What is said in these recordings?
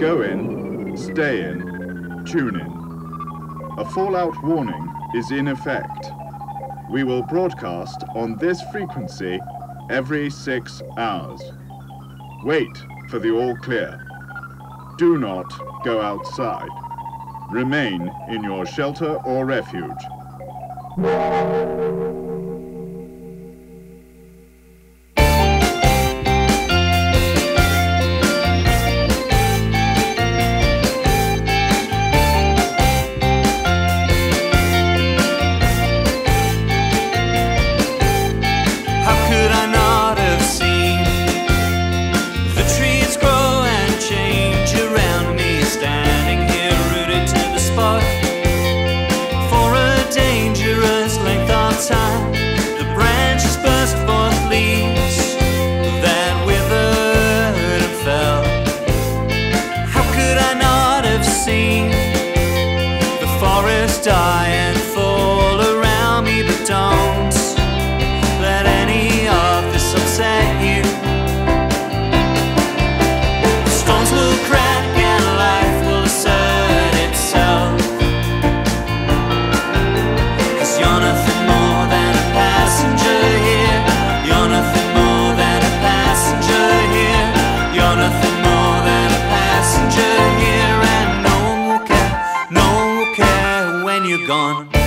Go in, stay in, tune in. A fallout warning is in effect. We will broadcast on this frequency every six hours. Wait for the all clear. Do not go outside. Remain in your shelter or refuge. forest I. gone.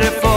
better for